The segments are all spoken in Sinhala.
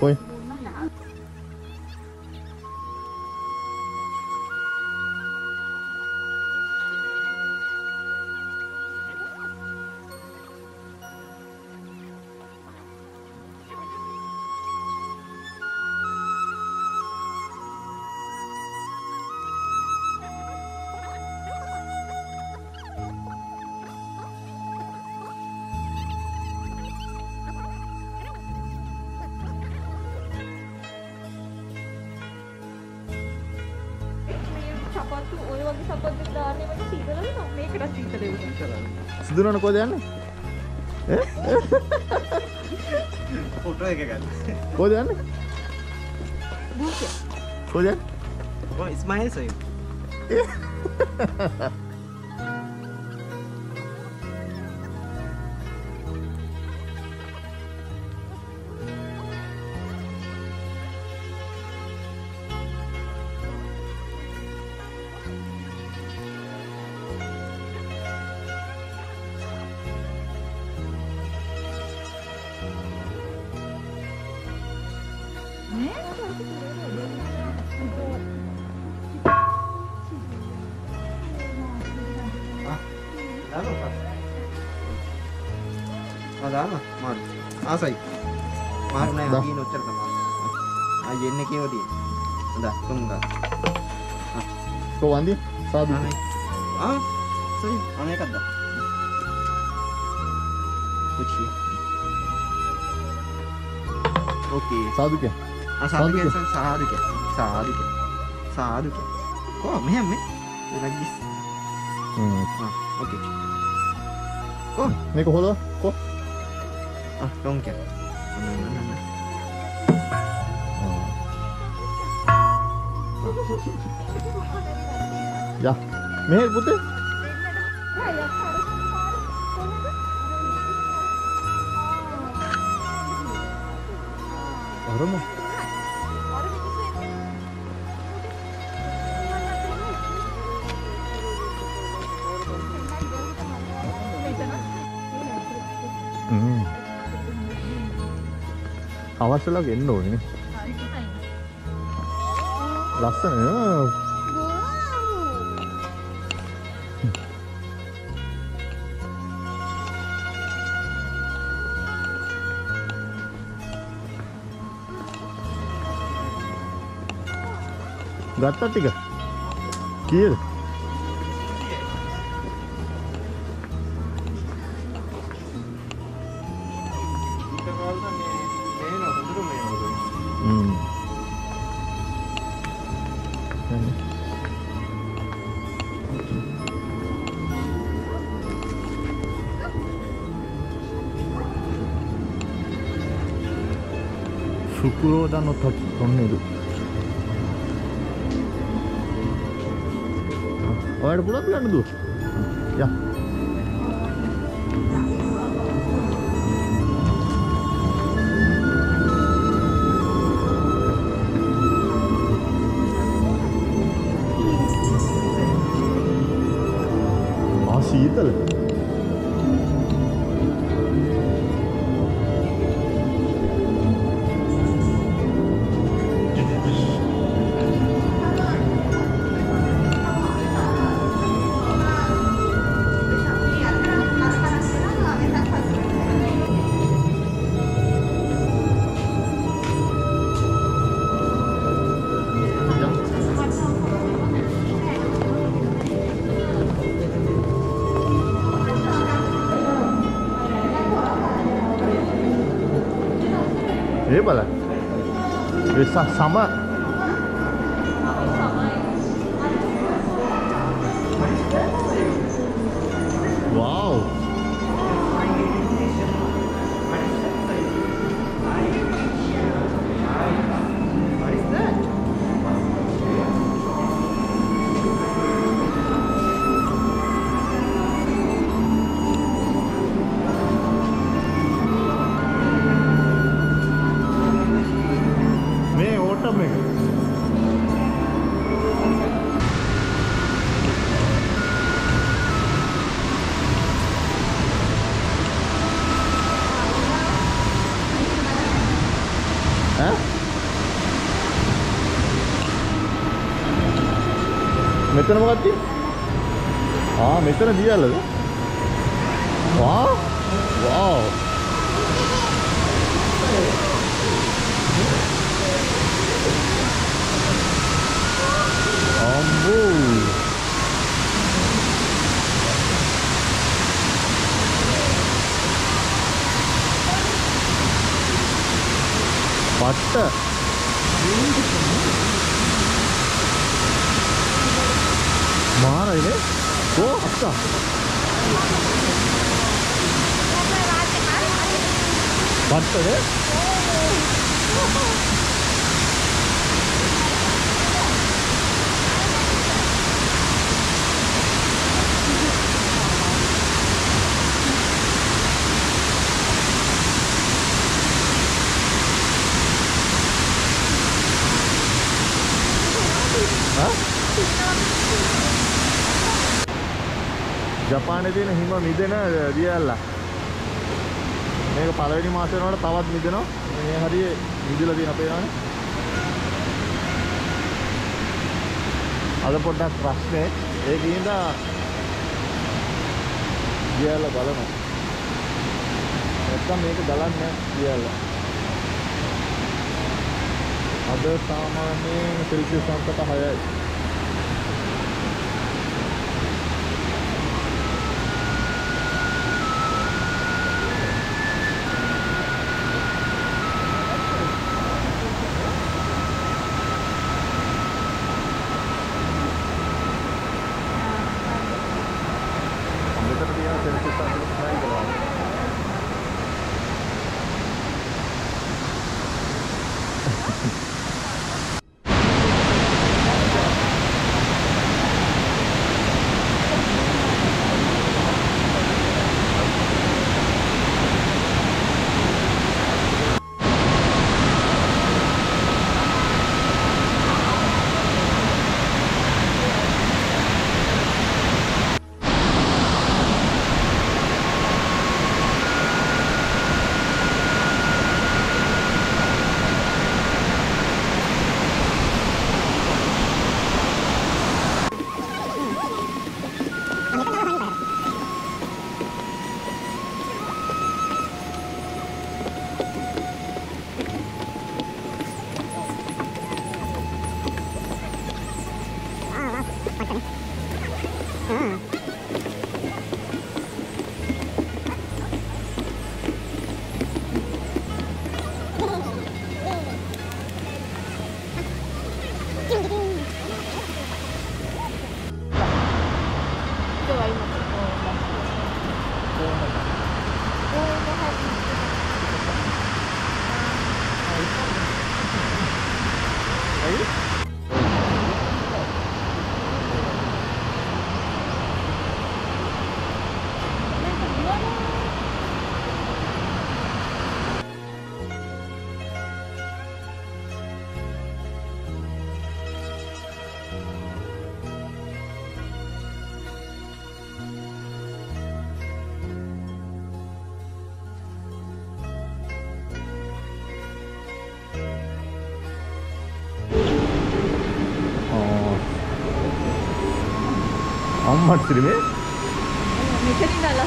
喂 සපත්තු ඔය වගේ සපත්තු දාන්නේ මට සීතල වෙනවා? මේකට සීතල වෙනවා. සිදුනන කොහෙද යන්නේ? ෆොටෝ එක ගන්න. කොහෙද යන්නේ? බුල්ක කොහෙද ඔය ඉස්මායිල් සොයි. දාන්න පස්. ආ දාන්න මාත්. ආසයි. මාරු නෑ දා. අකින ඔච්චර තමයි. ආ යෙන්නේ කියෝ තියෙන. හොඳ තුන්ගා. කො වන්දි සාදු අනේ. ආ සොයි අනේ එකක්ද? කුචි. ඕකේ. සාදු කිය ආ සාදු කිය සාදු කිය. සාදු කිය. සාදු කිය. කො මෙහෙම මේ. like this. හ්ම් ආ Ok. Gå! Nico, hold da. Gå. Ah, lunke. Ja. Mer borti. Aroma. අවශ්‍යලා වෙන්න ඕනේ. ලස්සන ආ. ගත්තා ටික. කීයද? 袋田の滝トンネル Air pula bilang itu. Ya. Masih itu. Iya, gede malah bisa sama ඈ මෙතන මොකක්ද තියෙන්නේ? ආ මෙතන දියල්ලද? වා වව්. අම්බෝ. った。まだいね。おあった。バッね。ජපානයේ තියෙන හිම මිදෙන දියල්ලා. මේක පළවෙනි මාසෙ වෙනකොට තවත් මිදෙනවා. මේ හරිය මිදලා තියෙන පේනවනේ. අද පොඩ්ඩක් ප්‍රශ්නේ ඒකින්ද දියල්ලා බලනවා. නැත්තම් මේක ගලන්නේ දියල්ලා. අද සාමාන්‍යයෙන් සෙල්සියස් අංක 6යි. 今うなっと。అమ్మ తిరిగి మెటీరియల్ అలా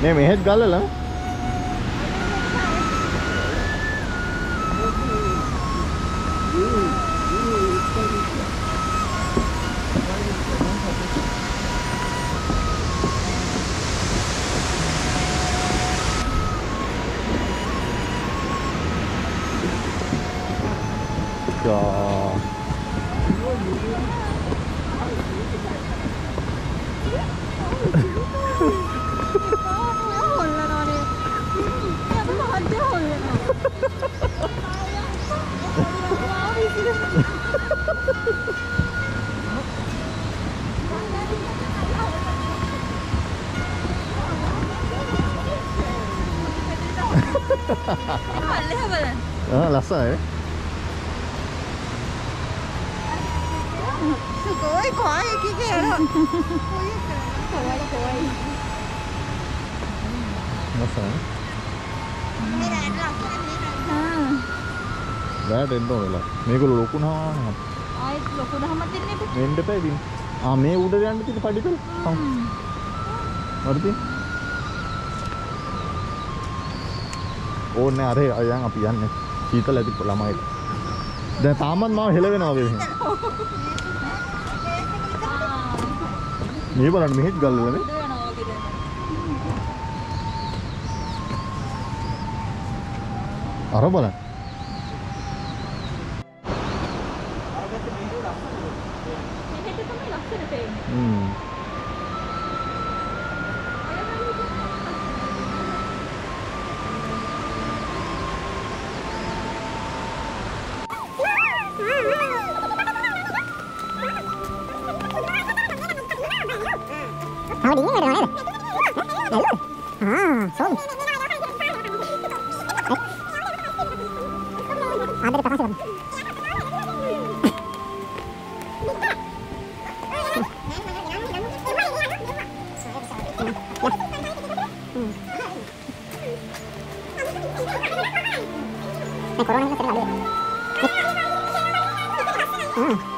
Nee, me head galal ha. God. පල්ලෙහ බලන්න. ආ ලස්සනයි. සුකෝයි කොයි කිකේරෝ කොවල කොවයි. ලස්සනයි. ආ. රෑට එන්න ඕනෙලා මේගොල්ලෝ ලොකු නහම ආයෙත් ලොකු දහමක් දෙන්න. එන්න එපා ඉතින් ආ මේ උඩට යන්න තියෙන පඩි පෙළ හම් හරිද ඕනේ අර අයන් අපි යන්නේ සීතල ඇති ළමයිට දැන් තාමත් මාව හෙලවෙනවා වගේ. මේ බලන්න මෙහෙත් ගල් වල නේ උඩ යනවා වගේ දැන්. අර බලන්න Kalau dingin ada air. Air. Ah, sorry. Mm-hmm.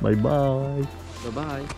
Bye-bye. Bye-bye.